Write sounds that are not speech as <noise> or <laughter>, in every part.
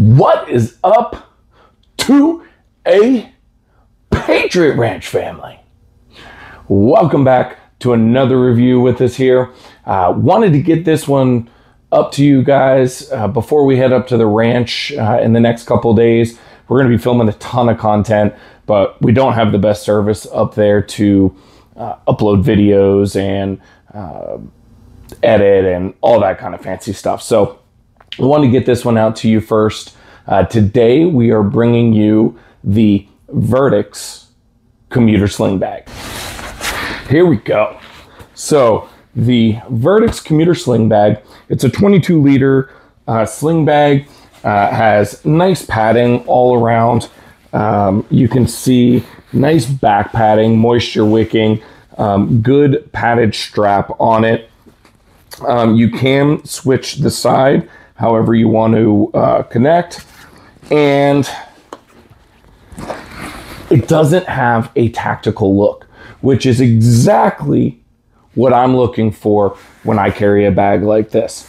What is up to a Patriot Ranch family? Welcome back to another review with us here. Uh, wanted to get this one up to you guys uh, before we head up to the ranch uh, in the next couple days. We're going to be filming a ton of content, but we don't have the best service up there to uh, upload videos and uh, edit and all that kind of fancy stuff. So I wanted to get this one out to you first. Uh, today we are bringing you the Vertx commuter sling bag. Here we go. So the Vertx commuter sling bag, it's a 22 liter uh, sling bag, uh, has nice padding all around. Um, you can see nice back padding, moisture wicking, um, good padded strap on it. Um, you can switch the side however you want to uh, connect. And it doesn't have a tactical look, which is exactly what I'm looking for when I carry a bag like this.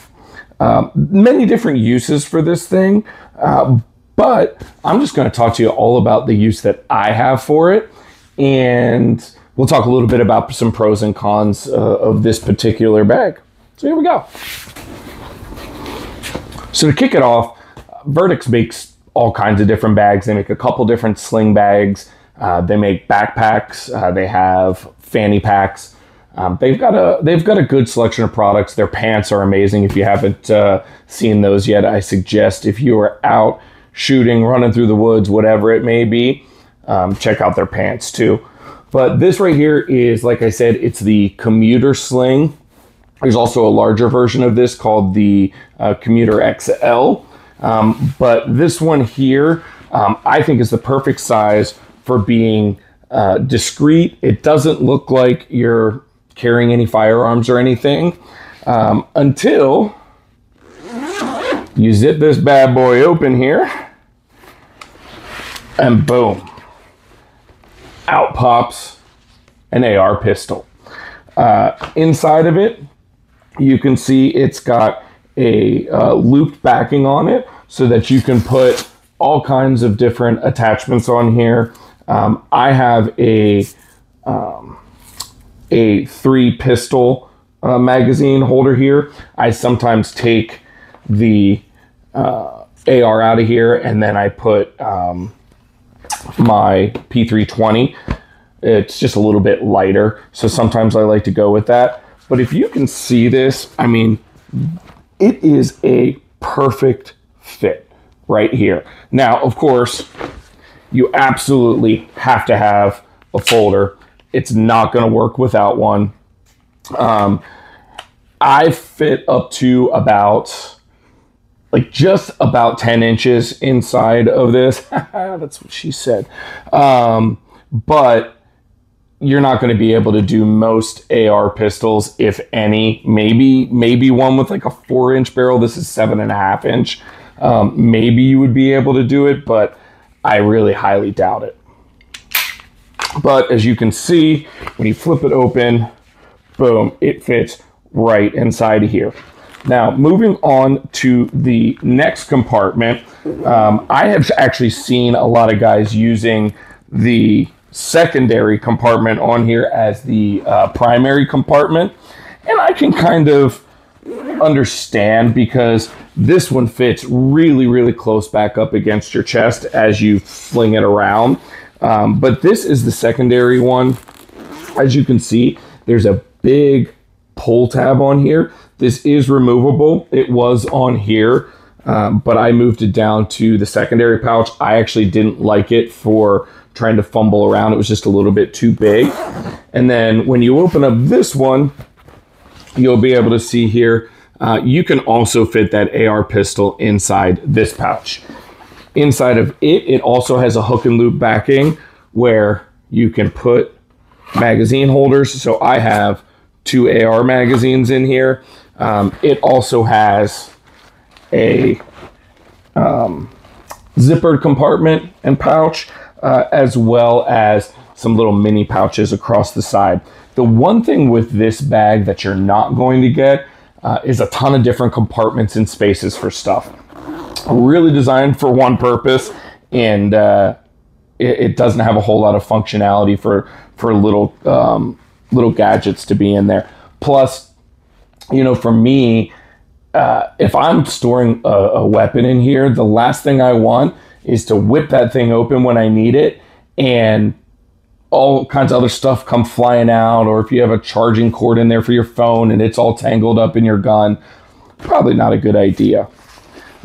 Um, many different uses for this thing, uh, but I'm just going to talk to you all about the use that I have for it. And we'll talk a little bit about some pros and cons uh, of this particular bag. So here we go. So to kick it off, Vertx makes all kinds of different bags. They make a couple different sling bags. Uh, they make backpacks. Uh, they have fanny packs. Um, they've got a they've got a good selection of products. Their pants are amazing. If you haven't uh, seen those yet, I suggest if you are out shooting, running through the woods, whatever it may be, um, check out their pants too. But this right here is, like I said, it's the commuter sling. There's also a larger version of this called the uh, Commuter XL. Um, but this one here, um, I think is the perfect size for being uh, discreet. It doesn't look like you're carrying any firearms or anything um, until you zip this bad boy open here and boom, out pops an AR pistol. Uh, inside of it, you can see it's got a uh, looped backing on it so that you can put all kinds of different attachments on here. Um, I have a um, a three pistol uh, magazine holder here. I sometimes take the uh, AR out of here and then I put um, my P320. It's just a little bit lighter, so sometimes I like to go with that. But if you can see this, I mean, it is a perfect fit right here. Now, of course, you absolutely have to have a folder. It's not going to work without one. Um, I fit up to about like just about 10 inches inside of this. <laughs> That's what she said. Um, but you're not going to be able to do most AR pistols, if any. Maybe maybe one with like a four inch barrel. This is seven and a half inch. Um, maybe you would be able to do it, but I really highly doubt it. But as you can see, when you flip it open, boom, it fits right inside of here. Now, moving on to the next compartment, um, I have actually seen a lot of guys using the secondary compartment on here as the uh, primary compartment. And I can kind of understand because this one fits really, really close back up against your chest as you fling it around. Um, but this is the secondary one. As you can see, there's a big pull tab on here. This is removable. It was on here, um, but I moved it down to the secondary pouch. I actually didn't like it for trying to fumble around. It was just a little bit too big. And then when you open up this one, you'll be able to see here, uh, you can also fit that AR pistol inside this pouch. Inside of it, it also has a hook and loop backing where you can put magazine holders. So I have two AR magazines in here. Um, it also has a um, zippered compartment and pouch, uh, as well as some little mini pouches across the side. The one thing with this bag that you're not going to get uh, is a ton of different compartments and spaces for stuff. Really designed for one purpose, and uh, it, it, doesn't have a whole lot of functionality for for little um, little gadgets to be in there. Plus, you know, for me, uh, if I'm storing a, a weapon in here, the last thing I want is to whip that thing open when I need it and all kinds of other stuff come flying out, or if you have a charging cord in there for your phone and it's all tangled up in your gun, probably not a good idea.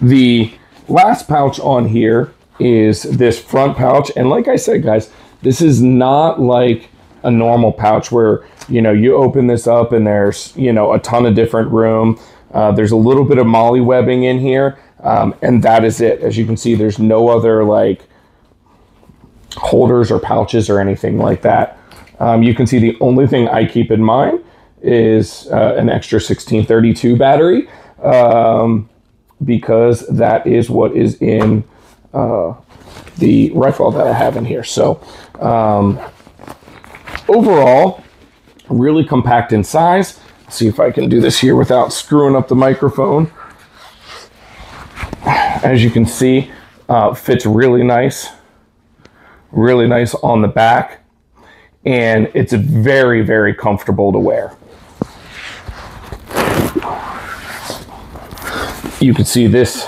The last pouch on here is this front pouch. And like I said, guys, this is not like a normal pouch where, you know, you open this up and there's, you know, a ton of different room. Uh, there's a little bit of MOLLE webbing in here, um, and that is it. As you can see, there's no other like holders or pouches or anything like that. Um, you can see the only thing I keep in mind is uh, an extra 1632 battery um, because that is what is in uh, the rifle that I have in here. So um, overall, really compact in size. see if I can do this here without screwing up the microphone. As you can see, uh, fits really nice really nice on the back, and it's very, very comfortable to wear. You can see this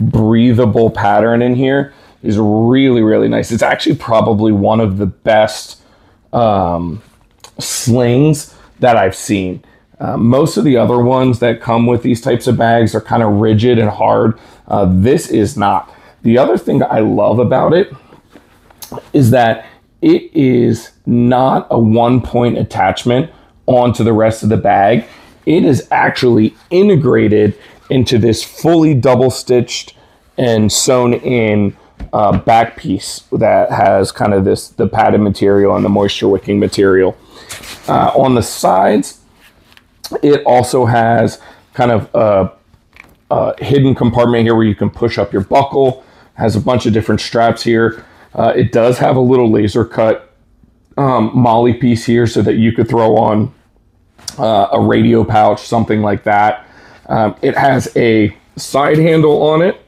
breathable pattern in here is really, really nice. It's actually probably one of the best um, slings that I've seen. Uh, most of the other ones that come with these types of bags are kind of rigid and hard. Uh, this is not. The other thing I love about it is that it is not a one point attachment onto the rest of the bag. It is actually integrated into this fully double stitched and sewn in uh, back piece that has kind of this the padded material and the moisture wicking material. Uh, on the sides, it also has kind of a, a, hidden compartment here where you can push up your buckle. Has a bunch of different straps here. Uh, it does have a little laser cut um, MOLLE piece here so that you could throw on uh, a radio pouch, something like that. Um, it has a side handle on it,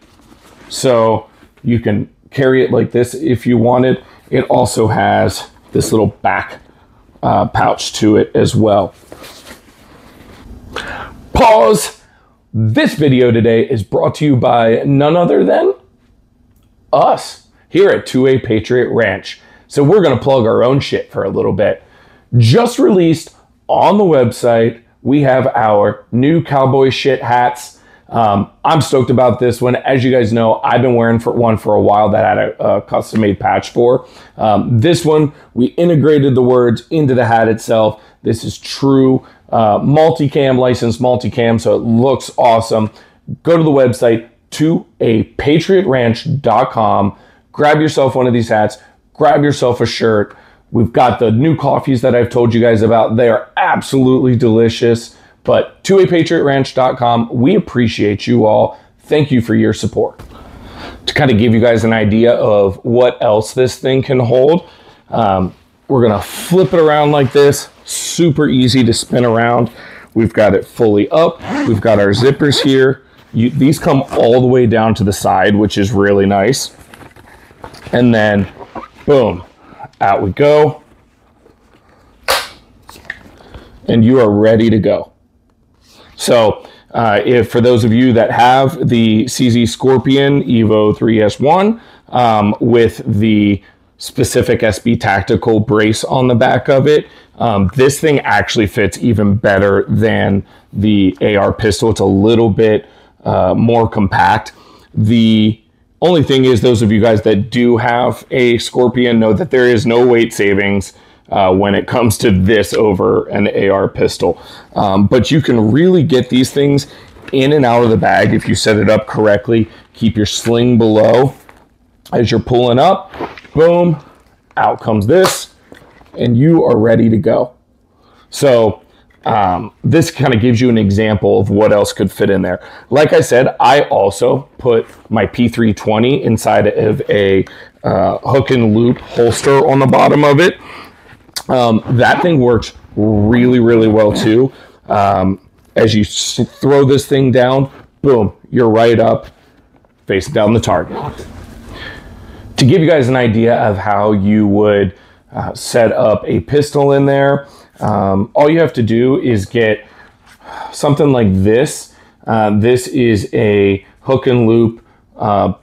so you can carry it like this if you wanted. It also has this little back uh, pouch to it as well. Pause. This video today is brought to you by none other than us here at 2A Patriot Ranch. So we're going to plug our own shit for a little bit. Just released on the website, we have our new cowboy shit hats. Um, I'm stoked about this one. As you guys know, I've been wearing for one for a while that I had a, a custom made patch for. Um, this one, we integrated the words into the hat itself. This is true uh, multicam licensed multicam, so it looks awesome. Go to the website to a patriotranch.com grab yourself one of these hats, grab yourself a shirt. We've got the new coffees that I've told you guys about. They are absolutely delicious. But 2apatriotranch.com, we appreciate you all. Thank you for your support. To kind of give you guys an idea of what else this thing can hold, um, we're to flip it around like this. Super easy to spin around. We've got it fully up. We've got our zippers here. You, these come all the way down to the side, which is really nice and then boom, out we go. And you are ready to go. So, uh, if for those of you that have the CZ Scorpion Evo 3S1 um, with the specific SB tactical brace on the back of it, um, this thing actually fits even better than the AR pistol. It's a little bit uh, more compact. The only thing is, those of you guys that do have a Scorpion know that there is no weight savings uh, when it comes to this over an AR pistol. Um, but you can really get these things in and out of the bag if you set it up correctly. Keep your sling below as you're pulling up. Boom, out comes this, and you are ready to go. So um, this kind of gives you an example of what else could fit in there. Like I said, I also put my P320 inside of a uh, hook and loop holster on the bottom of it. Um, that thing works really, really well too. Um, as you throw this thing down, boom, you're right up, facing down the target. To give you guys an idea of how you would uh, set up a pistol in there, um, all you have to do is get something like this. Uh, this is a hook and loop uh,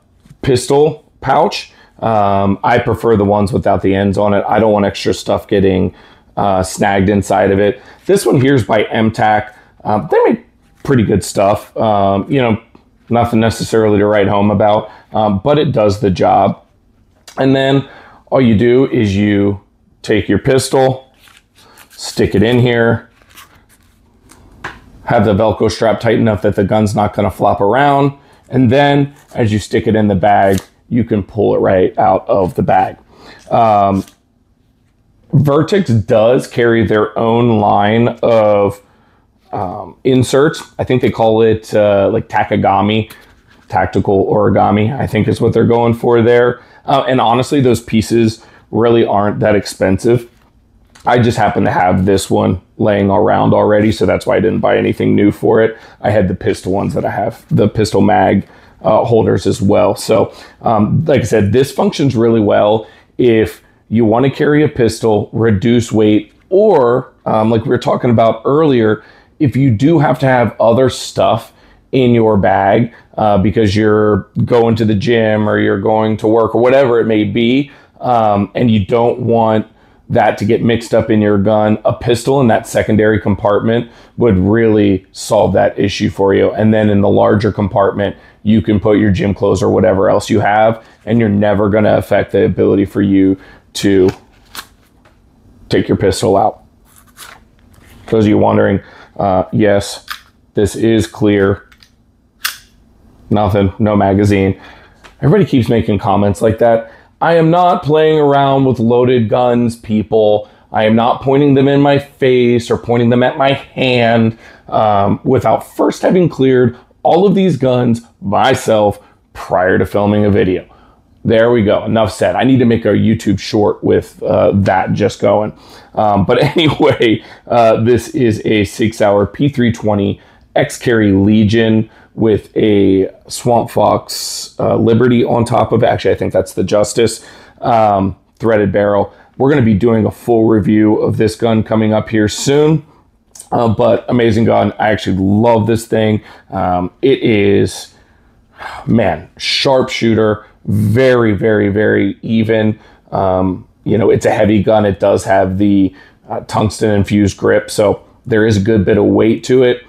pistol pouch. Um, I prefer the ones without the ends on it. I don't want extra stuff getting uh, snagged inside of it. This one here is by MTAC. Um, they make pretty good stuff. Um, you know, nothing necessarily to write home about, um, but it does the job. And then all you do is you take your pistol, stick it in here, have the Velcro strap tight enough that the gun's not going to flop around. And then as you stick it in the bag, you can pull it right out of the bag. Um, Vertx does carry their own line of um, inserts. I think they call it uh, like Tactigami, tactical origami, I think is what they're going for there. Uh, and honestly, those pieces really aren't that expensive. I just happen to have this one laying around already, so that's why I didn't buy anything new for it. I had the pistol ones that I have, the pistol mag uh, holders as well. So, um, like I said, this functions really well if you want to carry a pistol, reduce weight, or um, like we were talking about earlier, if you do have to have other stuff in your bag uh, because you're going to the gym or you're going to work or whatever it may be, um, and you don't want that to get mixed up in your gun, a pistol in that secondary compartment would really solve that issue for you. And then in the larger compartment, you can put your gym clothes or whatever else you have, and you're never going to affect the ability for you to take your pistol out. Those of you're wondering, uh, yes, this is clear. Nothing, no magazine. Everybody keeps making comments like that. I am not playing around with loaded guns, people. I am not pointing them in my face or pointing them at my hand um, without first having cleared all of these guns myself prior to filming a video. There we go. Enough said. I need to make a YouTube short with uh, that just going. Um, but <laughs> anyway, uh, this is a Sig Sauer P320 X Carry Legion with a Swamp Fox uh, Liberty on top of it. Actually, I think that's the Justice um, threaded barrel. We're going to be doing a full review of this gun coming up here soon. Uh, but amazing gun. I actually love this thing. Um, it is, man, sharpshooter, very, very, very even. Um, you know, it's a heavy gun. It does have the uh, tungsten infused grip, so there is a good bit of weight to it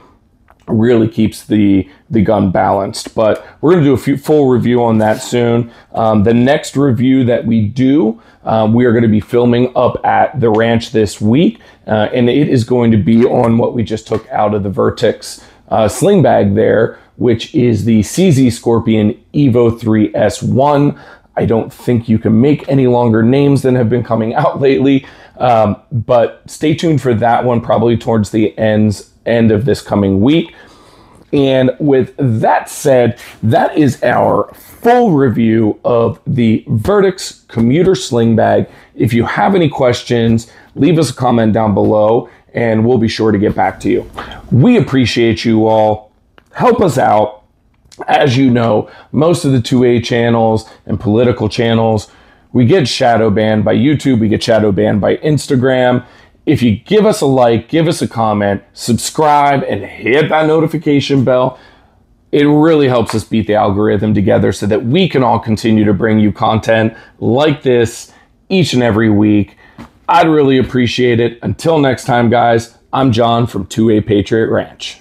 really keeps the the gun balanced. But we're going to do a few, full review on that soon. Um, the next review that we do um, we are going to be filming up at the ranch this week uh, and it is going to be on what we just took out of the Vertx uh, sling bag there which is the cz scorpion evo 3 s1 i don't think you can make any longer names than have been coming out <laughs> lately um, but stay tuned for that one probably towards the ends end of this coming week. And with that said, that is our full review of the Vertx Commuter Sling Bag. If you have any questions, leave us a comment down below and we'll be sure to get back to you. We appreciate you all. Help us out. As you know, most of the 2A channels and political channels, we get shadow banned by YouTube, we get shadow banned by Instagram if you give us a like, give us a comment, subscribe, and hit that notification bell, it really helps us beat the algorithm together so that we can all continue to bring you content like this each and every week. I'd really appreciate it. Until next time, guys, I'm John from 2A Patriot Ranch.